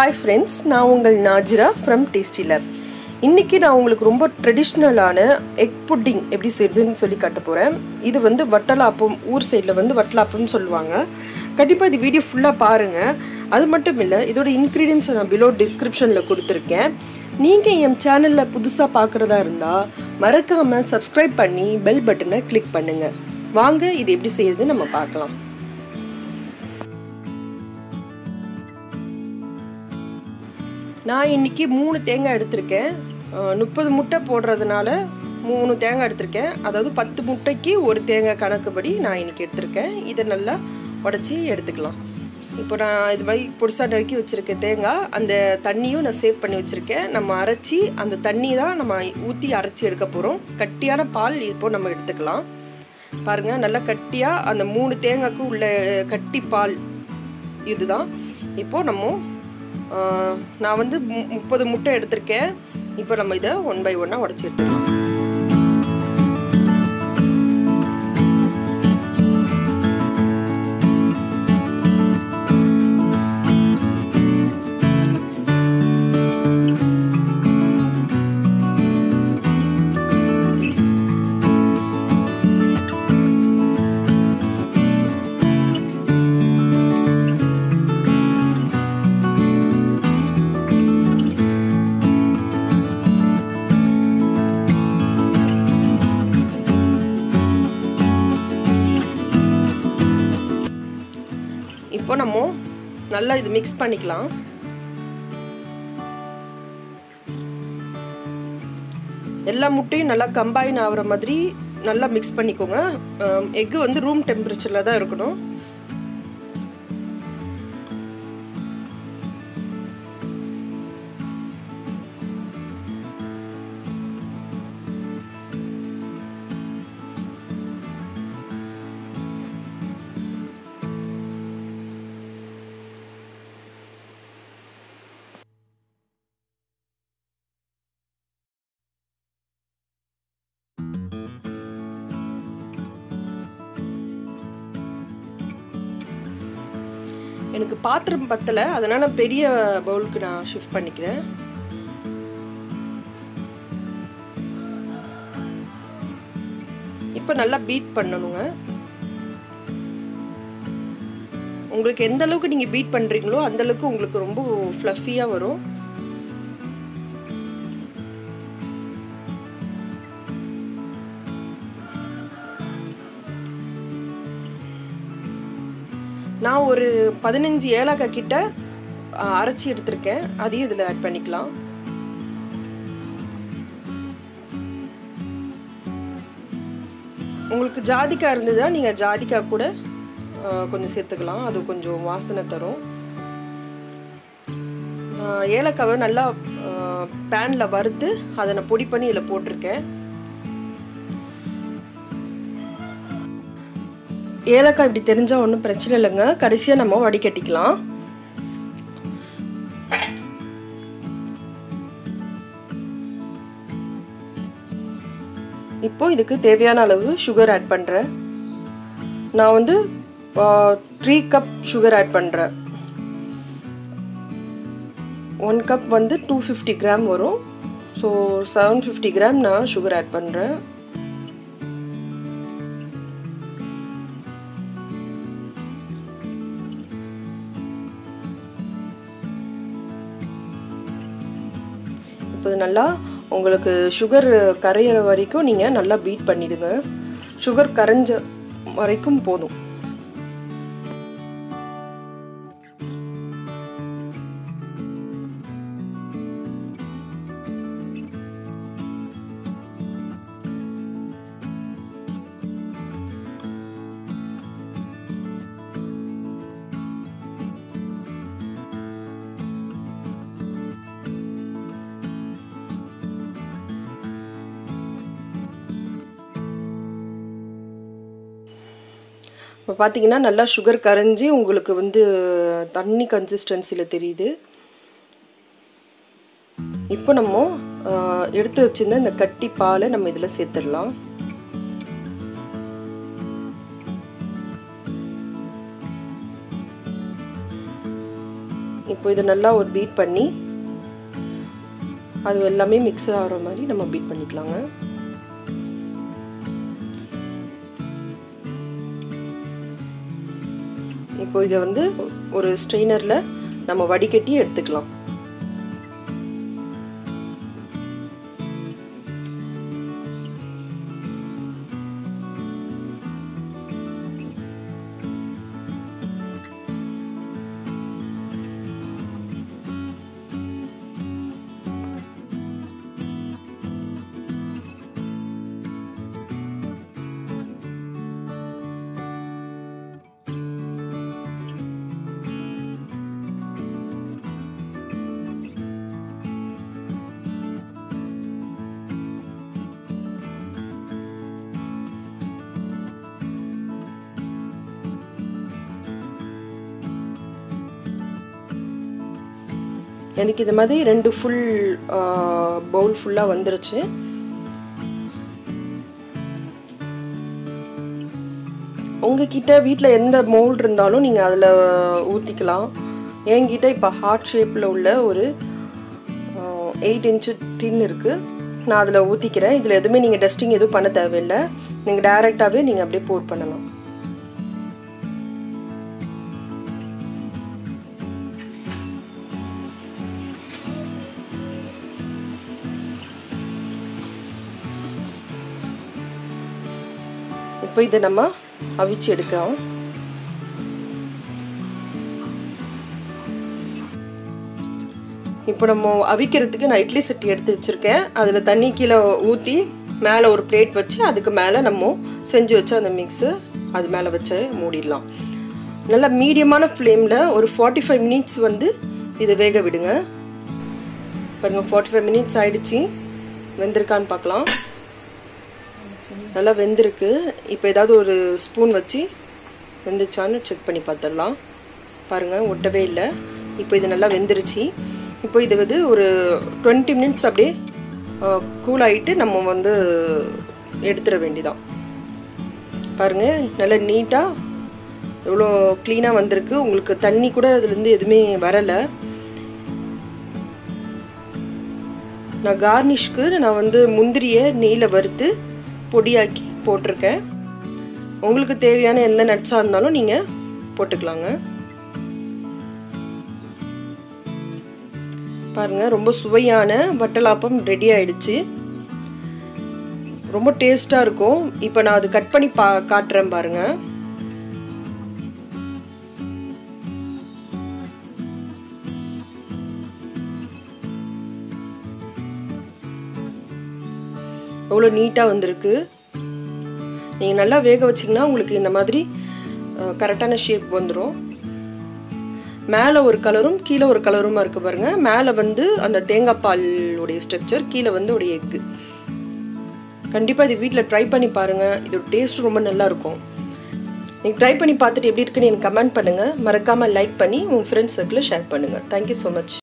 Hi friends நான் உங்கள் நாஜிரா from tasty lab இன்றைக்கி நான் உங்களுக்கு ரொம்ப ட்ரெடிஷ்னலான எக் புட்டிங் எப்படி செய்யுதுன்னு சொல்லி காட்ட போகிறேன் இது வந்து வட்டலாப்பம் ஊர் சைடில் வந்து வட்டலாப்பம்னு சொல்லுவாங்க. கண்டிப்பாக இது வீடியோ ஃபுல்லாக பாருங்கள் அது மட்டும் இல்லை இதோட இன்க்ரீடியன்ஸை நான் பிலோ டிஸ்கிரிப்ஷனில் கொடுத்துருக்கேன். நீங்கள் என் சேனலில் புதுசாக பார்க்குறதா இருந்தால் மறக்காமல் சப்ஸ்கிரைப் பண்ணி பெல் பட்டனை கிளிக் பண்ணுங்கள் வாங்க இது எப்படி செய்யுதுன்னு நம்ம பார்க்கலாம். நான் இன்றைக்கி மூணு தேங்காய் எடுத்திருக்கேன். முப்பது முட்டை போடுறதுனால மூணு தேங்காய் எடுத்திருக்கேன். அதாவது பத்து முட்டைக்கு ஒரு தேங்காய் கணக்குப்படி நான் இன்றைக்கி எடுத்திருக்கேன். இதை நல்லா உடச்சி எடுத்துக்கலாம். இப்போ நான் இது மாதிரி பொடிசாக நறுக்கி வச்சுருக்கேன் தேங்காய் அந்த தண்ணியும் நான் சேவ் பண்ணி வச்சுருக்கேன். நம்ம அரைச்சி அந்த தண்ணி தான் நம்ம ஊற்றி அரைச்சி எடுக்க போகிறோம் கட்டியான பால் இப்போ நம்ம எடுத்துக்கலாம். பாருங்கள் நல்லா கட்டியாக அந்த மூணு தேங்காய்க்கு உள்ள கட்டி பால் இதுதான். இப்போது நம்ம நான் வந்து முப்பது முட்டை எடுத்திருக்கேன். இப்போ நம்ம இதை ஒன் பை ஒன்னாக உடச்சி எடுத்துக்கலாம். நல்லா இது மிக்ஸ் பண்ணிக்கலாம். எல்லா முட்டையும் நல்லா கம்பைன் ஆகிற மாதிரி நல்லா மிக்ஸ் பண்ணிக்கோங்க. எக்கு வந்து ரூம் டெம்பரேச்சரில் தான் இருக்கணும். எனக்கு பாத்திரம் பத்தலை அதனால் பெரிய பவுலுக்கு நான் ஷிஃப்ட் பண்ணிக்கிறேன். இப்போ நல்லா பீட் பண்ணணுங்க. உங்களுக்கு எந்த அளவுக்கு நீங்கள் பீட் பண்ணுறீங்களோ அந்த அளவுக்கு உங்களுக்கு ரொம்ப ஃப்ளஃபியாக வரும். நான் ஒரு பதினஞ்சு ஏலக்காய் கிட்ட அரைச்சி எடுத்திருக்கேன். அதையும் இதில் ஆட் பண்ணிக்கலாம். உங்களுக்கு ஜாதிக்காய் இருந்ததுன்னா நீங்கள் ஜாதிக்காய் கூட கொஞ்சம் சேர்த்துக்கலாம். அது கொஞ்சம் வாசனை தரும். ஏலக்காவை நல்லா பேனில் வறுத்து அதை நான் பொடி பண்ணி இதில் போட்டிருக்கேன். ஏலக்காய் இப்படி தெரிஞ்சால் ஒன்றும் பிரச்சனை இல்லைங்க. கடைசியாக நம்ம வடிகட்டிக்கலாம் இப்போ இதுக்கு தேவையான அளவு சுகர் ஆட் பண்ணுறேன் நான் வந்து த்ரீ கப் சுகர் ஆட் பண்ணுறேன் ஒன் கப் வந்து டூ ஃபிஃப்டி கிராம் வரும். ஸோ செவன் ஃபிஃப்டி கிராம் நான் சுகர் ஆட் பண்ணுறேன் இப்போ நல்லா உங்களுக்கு சுகர் கரையிற வரைக்கும் நீங்கள் நல்லா பீட் பண்ணிவிடுங்க சுகர் கரைஞ்ச வரைக்கும் போதும். இப்போ பார்த்தீங்கன்னா நல்லா சுகர் கரைஞ்சி உங்களுக்கு வந்து தண்ணி கன்சிஸ்டன்சியில் தெரியுது. இப்போ நம்ம எடுத்து வச்சிருந்த இந்த கட்டி பாலை நம்ம இதில் சேர்த்துடலாம். இப்போ இதை நல்லா ஒரு பீட் பண்ணி அது எல்லாமே மிக்ஸ் ஆகிற மாதிரி நம்ம பீட் பண்ணிக்கலாங்க. இப்போ இதை வந்து ஒரு ஸ்ட்ரெயினரில் நம்ம வடிகட்டி எடுத்துக்கலாம். எனக்கு இது மாதிரி ரெண்டு ஃபுல் பவுல் ஃபுல்லாக வந்துருச்சு. உங்ககிட்ட வீட்டில் எந்த மோல்டு இருந்தாலும் நீங்கள் அதில் ஊற்றிக்கலாம் என்கிட்ட இப்போ ஹார்ட் ஷேப்பில் உள்ள ஒரு எயிட் இன்ச்சு டின் இருக்குது நான் அதில் ஊற்றிக்கிறேன் இதில் எதுவுமே நீங்கள் டஸ்டிங் எதுவும் பண்ண தேவையில்லை. நீங்கள் டைரெக்டாகவே நீங்கள் அப்படியே போர் பண்ணலாம். இப்போ இதை நம்ம அவிச்சு எடுக்கிறோம் இப்போ நம்ம அவிக்கிறதுக்கு நான் இட்லி சட்டி எடுத்து வச்சுருக்கேன். அதில் தண்ணி கீழே ஊற்றி மேலே ஒரு பிளேட் வச்சு அதுக்கு மேலே நம்ம செஞ்சு வச்ச அந்த மிக்ஸு அது மேலே வச்சு மூடிடலாம். நல்லா மீடியமான ஃப்ளேமில் ஒரு ஃபார்ட்டி ஃபைவ் மினிட்ஸ் வந்து இதை வேக விடுங்க. பாருங்கள் ஃபார்ட்டி ஃபைவ் மினிட்ஸ் ஆகிடுச்சி வெந்திருக்கான்னு பார்க்கலாம். நல்லா வெந்திருக்கு. இப்போ ஏதாவது ஒரு ஸ்பூன் வச்சு வெந்துச்சான்னு செக் பண்ணி பார்த்துடலாம் பாருங்கள் ஒட்டவே இல்லை. இப்போ இது நல்லா வெந்துருச்சு. இப்போ இது வந்து ஒரு டுவெண்ட்டி மினிட்ஸ் அப்படியே கூல் ஆகிட்டு நம்ம வந்து எடுத்துட வேண்டிதான் பாருங்கள் நல்லா நீட்டாக எவ்வளோ க்ளீனாக வந்திருக்கு. உங்களுக்கு தண்ணி கூட அதுலேருந்து எதுவுமே வரலை. நான் கார்னிஷ்க்கு நான் வந்து முந்திரியை நெய்யில் வறுத்து பொடியாக்கி போட்டிருக்கேன். உங்களுக்கு தேவையான எந்த நட்ஸாக இருந்தாலும் நீங்கள் போட்டுக்கலாங்க. பாருங்கள் ரொம்ப சுவையான வட்டலாப்பம் ரெடி ஆயிடுச்சு. ரொம்ப டேஸ்ட்டாக இருக்கும். இப்போ நான் அது கட் பண்ணி பா காட்டுறேன் பாருங்கள் எவ்வளோ நீட்டாக வந்திருக்கு. நீங்கள் நல்லா வேக வச்சிங்கன்னா உங்களுக்கு இந்த மாதிரி கரெக்டான ஷேப் வந்துடும் மேலே ஒரு கலரும் கீழே ஒரு கலருமாக இருக்குது பாருங்கள் மேலே வந்து அந்த தேங்காய் பாலுடைய ஸ்ட்ரக்சர் கீழே வந்து உடைய எக்கு கண்டிப்பாக இது வீட்டில் ட்ரை பண்ணி பாருங்கள் இதோட டேஸ்ட் ரொம்ப நல்லாயிருக்கும் நீங்கள் ட்ரை பண்ணி பார்த்துட்டு எப்படி இருக்குன்னு எனக்கு கமெண்ட் பண்ணுங்கள் மறக்காமல் லைக் பண்ணி உங்கள் ஃப்ரெண்ட்ஸ் சர்க்கிளில் ஷேர் பண்ணுங்கள் தேங்க்யூ ஸோ மச்